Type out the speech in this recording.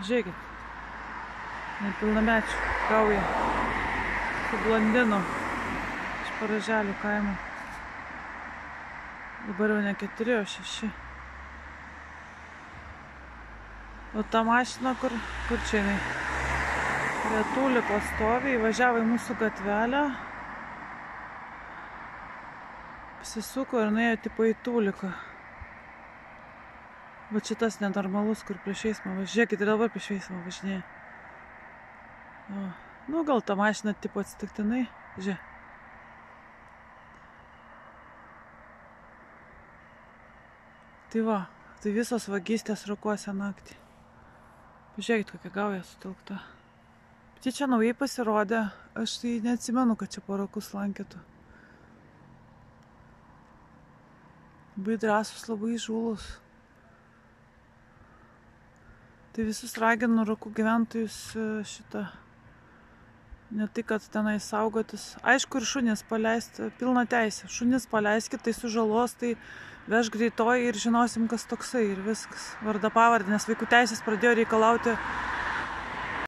Žiūrėkit. Nepilnamečių gauja. Su blondinu. Iš paraželių kaimo. Dabar jau ne keturi, o šeši. O ta mašina, kur, kur čia jinai? Prie tūliko stovi, įvažiavo į mūsų gatvelę. Pasisuko ir nuėjo tipo į tūliką. Va čia tas nenormalus, kur prieš eismą važiuoja. Žiūrėkit, ir dabar prieš eismą važinėja. O, nu gal ta mašina tipo atsitiktinai. Žiūrėk. Tai va, tai visos vagystės rukuose naktį. Pažiūrėkit, kokia gauja sutilkta. Jie čia naujai pasirodė, aš tai neatsimenu, kad čia parakus lankėtų. Labai drąsus, labai žūlus. Tai visus raginu rūkų gyventojus e, šitą. Ne tai, kad tenai saugotis. Aišku, ir šunis paleisti, pilna teisė. Šunis paleiskit, tai sužalos, tai veš greitoji ir žinosim, kas toksai ir viskas. Varda pavardė, nes vaikų teisės pradėjo reikalauti